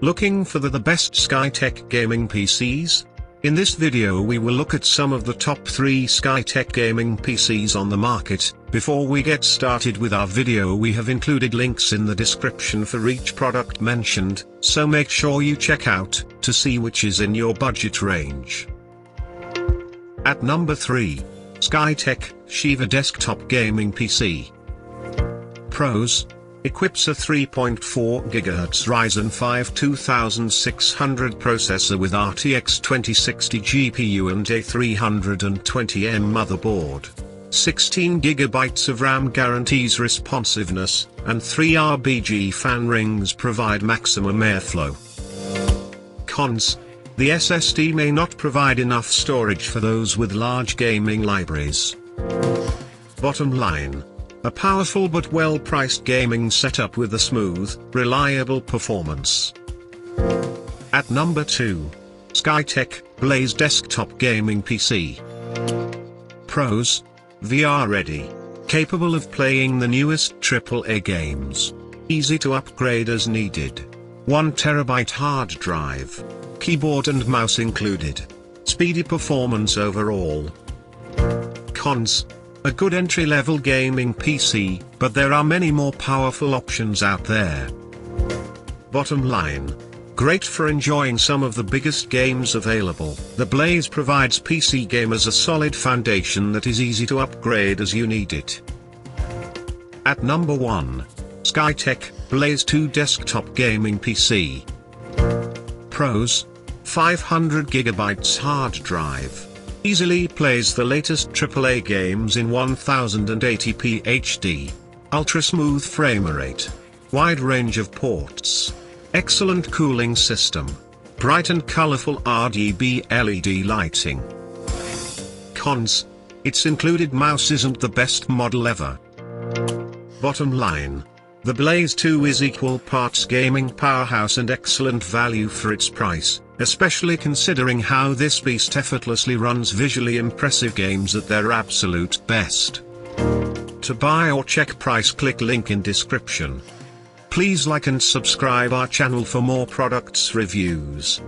Looking for the, the best Skytech gaming PCs? In this video we will look at some of the top 3 Skytech gaming PCs on the market. Before we get started with our video we have included links in the description for each product mentioned, so make sure you check out, to see which is in your budget range. At number 3. Skytech, Shiva Desktop Gaming PC. Pros, Equips a 3.4 GHz Ryzen 5 2600 processor with RTX 2060 GPU and a 320M motherboard. 16 GB of RAM guarantees responsiveness, and 3 RGB fan rings provide maximum airflow. Cons The SSD may not provide enough storage for those with large gaming libraries. Bottom line a powerful but well-priced gaming setup with a smooth, reliable performance. At number 2. Skytech, Blaze Desktop Gaming PC. Pros. VR ready. Capable of playing the newest AAA games. Easy to upgrade as needed. 1TB hard drive. Keyboard and mouse included. Speedy performance overall. Cons. A good entry-level gaming PC, but there are many more powerful options out there. Bottom line. Great for enjoying some of the biggest games available. The Blaze provides PC gamers a solid foundation that is easy to upgrade as you need it. At number 1. Skytech, Blaze 2 Desktop Gaming PC. Pros. 500GB hard drive. Easily plays the latest AAA games in 1080p HD. Ultra smooth frame rate. Wide range of ports. Excellent cooling system. Bright and colorful RGB LED lighting. Cons. Its included mouse isn't the best model ever. Bottom line. The Blaze 2 is equal parts gaming powerhouse and excellent value for its price, especially considering how this beast effortlessly runs visually impressive games at their absolute best. To buy or check price click link in description. Please like and subscribe our channel for more products reviews.